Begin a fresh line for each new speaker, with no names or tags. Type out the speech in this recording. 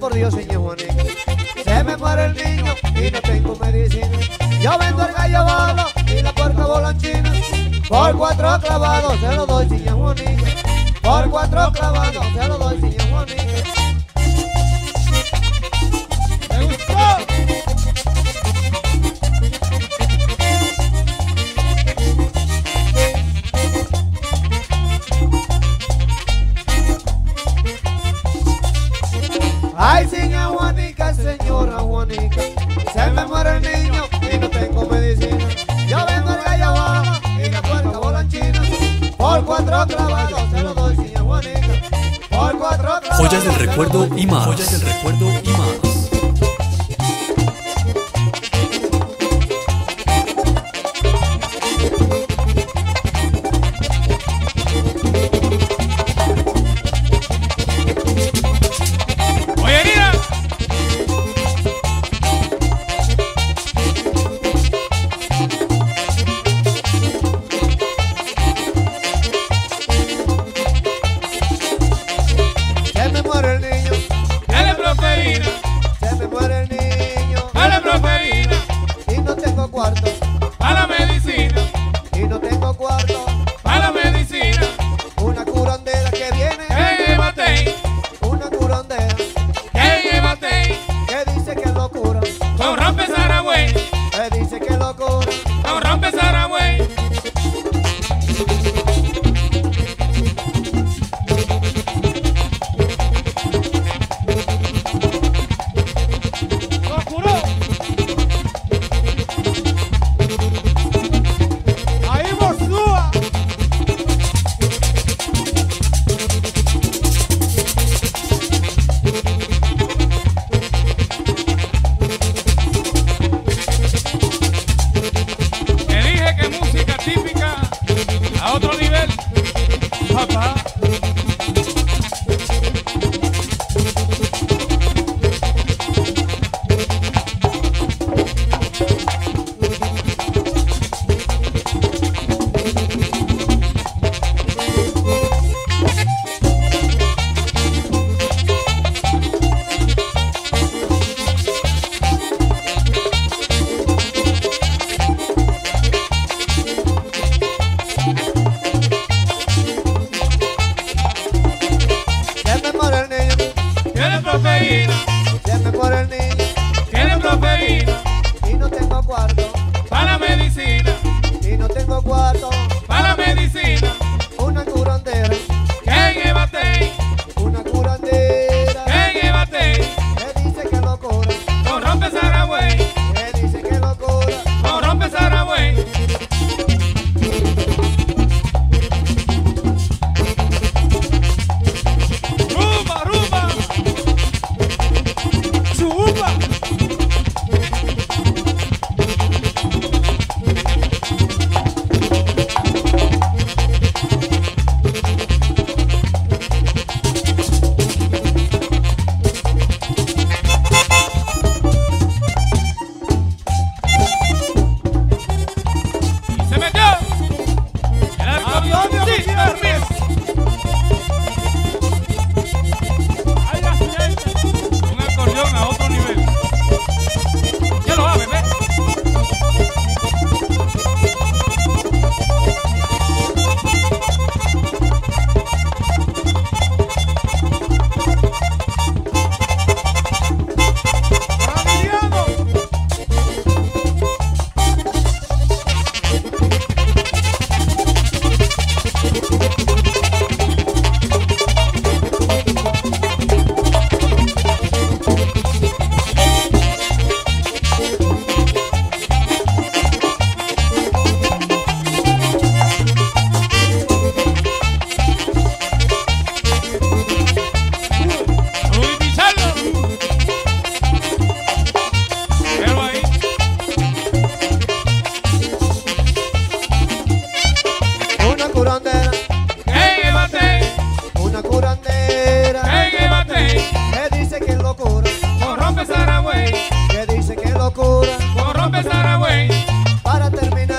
por Dios, señor Juanito. Se me muere el niño y no tengo medicina. Yo vendo el gallo bolo y la puerca bolanchina. Por cuatro clavados se lo doy, señor Juanito. Por cuatro clavados se lo doy, señor Juanito.
Joyas del recuerdo y más. Joyas del recuerdo y más.
cafeína. Usted mejor el niño. una curandera.
¡Ey!
Una curandera.
¡Ey, bate!
Que dice que
locura. Corrompe Saragüey.
Que dice que
locura. Corrompe Saragüey. Para
terminar.